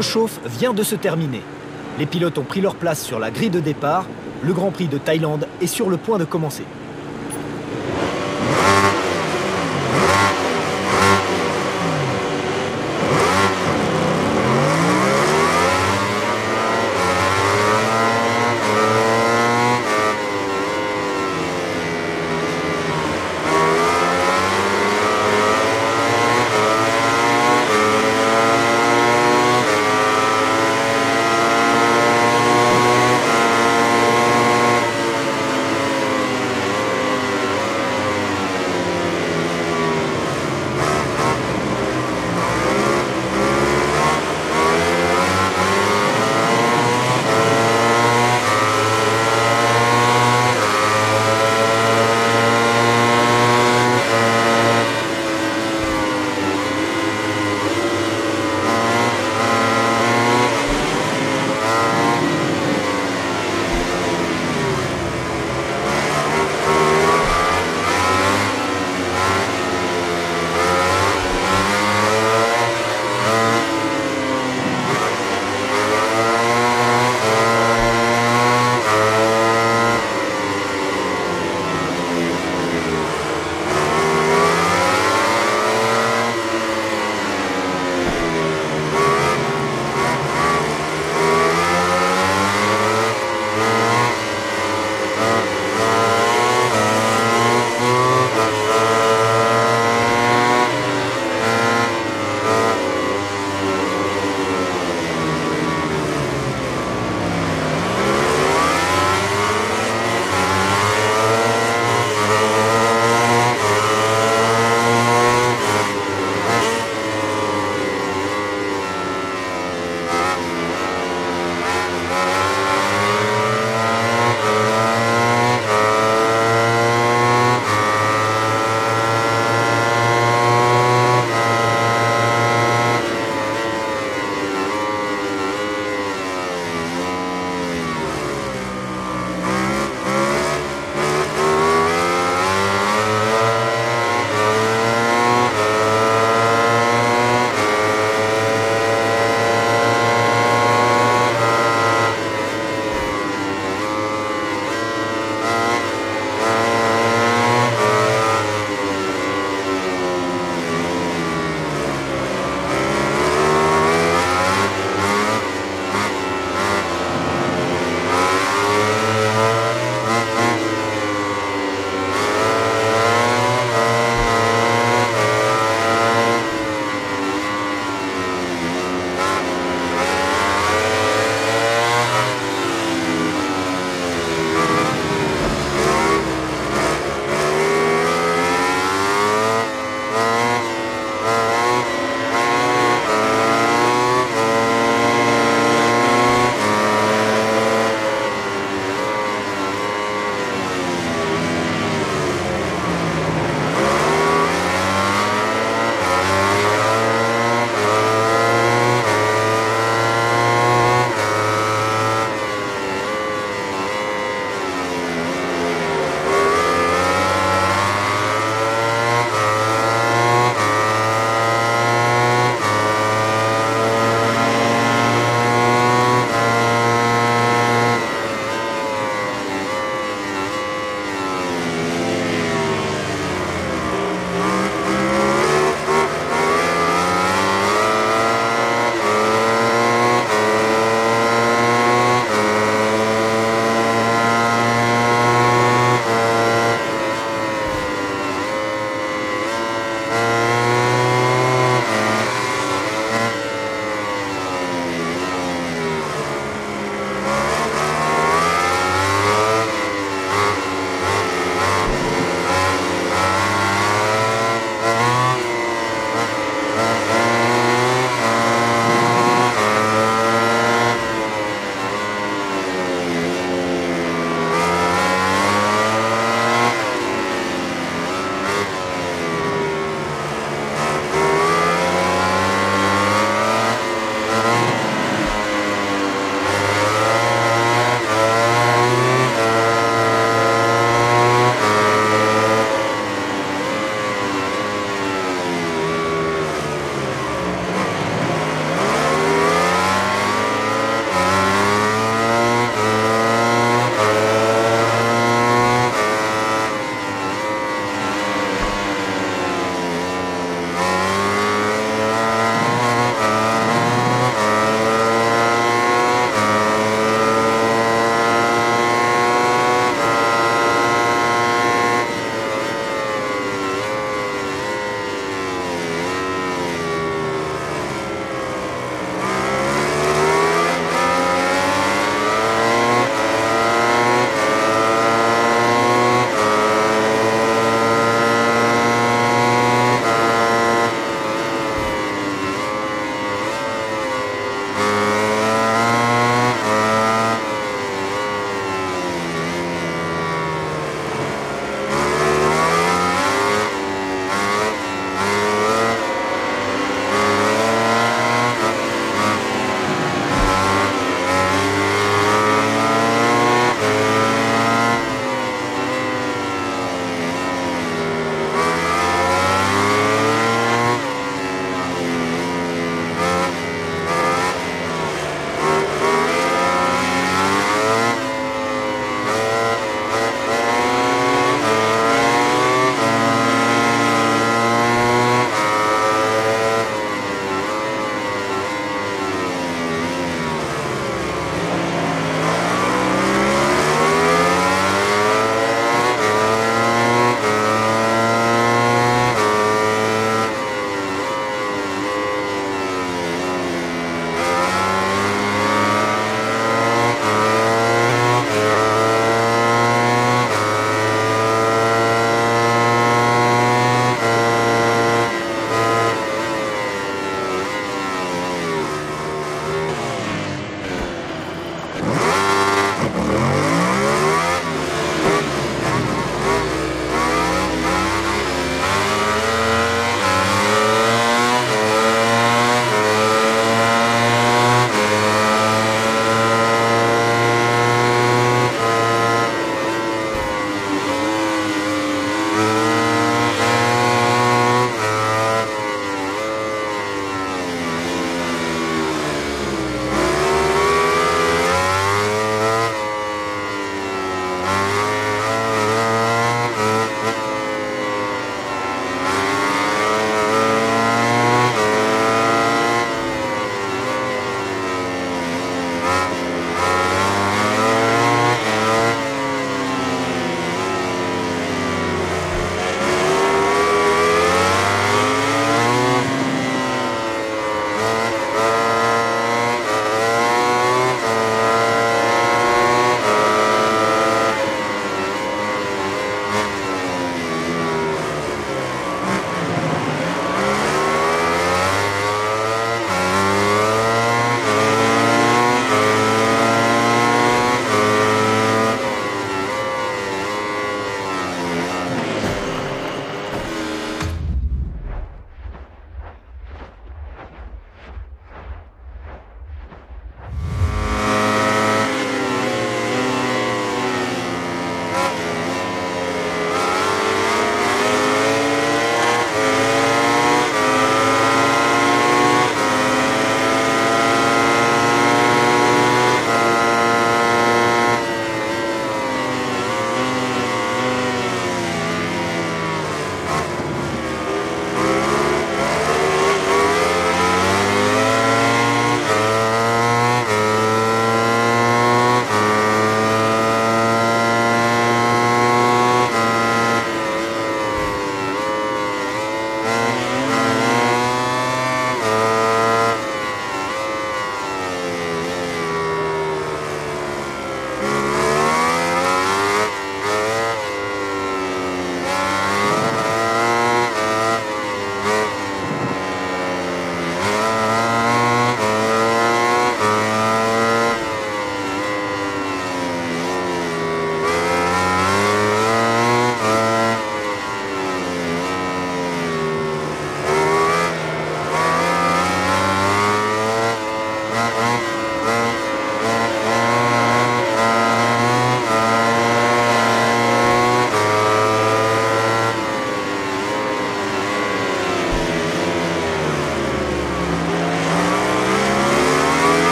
Le chauffe vient de se terminer. Les pilotes ont pris leur place sur la grille de départ. Le Grand Prix de Thaïlande est sur le point de commencer.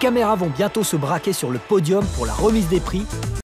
Caméras vont bientôt se braquer sur le podium pour la remise des prix